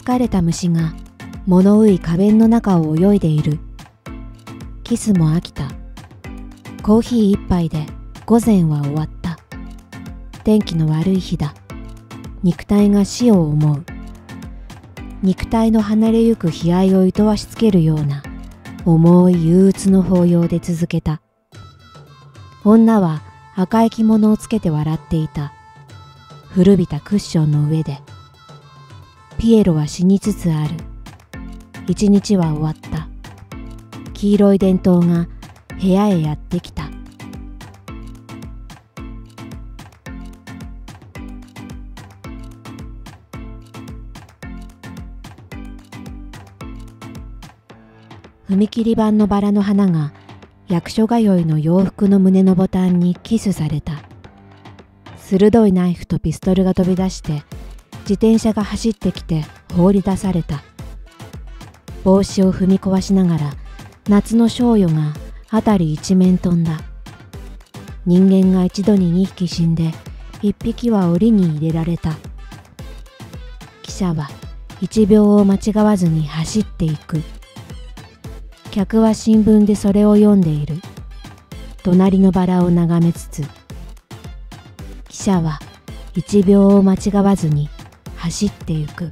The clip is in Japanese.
疲れた虫が物憂い花弁の中を泳いでいる。キスも飽きた。コーヒー一杯で午前は終わった。天気の悪い日だ。肉体が死を思う。肉体の離れゆく悲哀を厭わしつけるような重い憂鬱の抱擁で続けた。女は赤い着物をつけて笑っていた。古びたクッションの上で。ピエロは死につつある。一日は終わった。黄色い電灯が部屋へやってきた。踏切板のバラの花が役所通いの洋服の胸のボタンにキスされた。鋭いナイフとピストルが飛び出して自転車が走ってきて放り出された。帽子を踏み壊しながら夏の少女が辺り一面飛んだ。人間が一度に二匹死んで一匹は檻に入れられた。記者は一秒を間違わずに走っていく。客は新聞でそれを読んでいる。隣のバラを眺めつつ、記者は一秒を間違わずに走ってゆく。